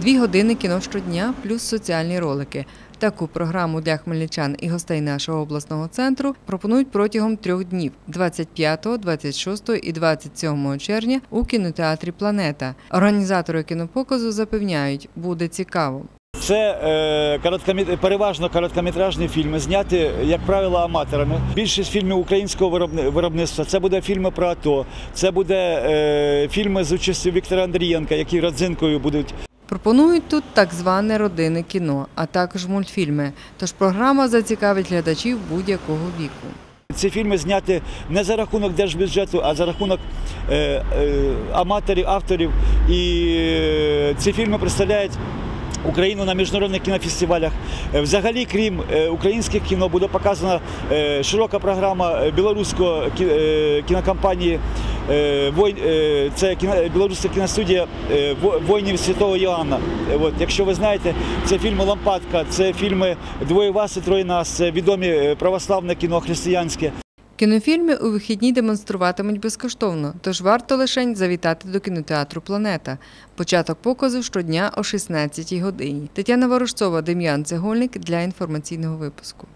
Дві години кіно щодня плюс соціальні ролики. Таку програму для хмельничан і гостей нашого обласного центру пропонують протягом трьох днів 25, 26 і 27 червня у кінотеатрі Планета. Організатори кінопоказу запевняють, буде цікаво. Це е, переважно короткометражні фільми, зняті, як правило, аматорами. Більшість фільмів українського виробни- виробництва це буде фільми про АТО, це буде е, фільми з участю Віктора Андрієнка, які родзинкою будуть Пропонують тут так зване родинне кіно, а також мультфільми. Тож програма зацікавить глядачів будь-якого віку. Ці фільми зняті не за рахунок держбюджету, а за рахунок е, е, аматорів, авторів. І е, ці фільми представляють Україну на міжнародних кінофестивалях. Е, Взагалі, крім е, українських кіно, буде показана е, широка програма білоруської кі- кінокомпанії. Е, е, Це білоруська кіностудія е, воїнів Святого Йоанна. От, якщо ви знаєте, це фільми Лампадка, це фільми Двоє вас і троє нас, відомі православне кіно християнське. Кінофільми у вихідні демонструватимуть безкоштовно, тож варто лишень завітати до кінотеатру Планета. Початок показу щодня о 16 годині. Тетяна Ворожцова, Дем'ян Цегольник для інформаційного випуску.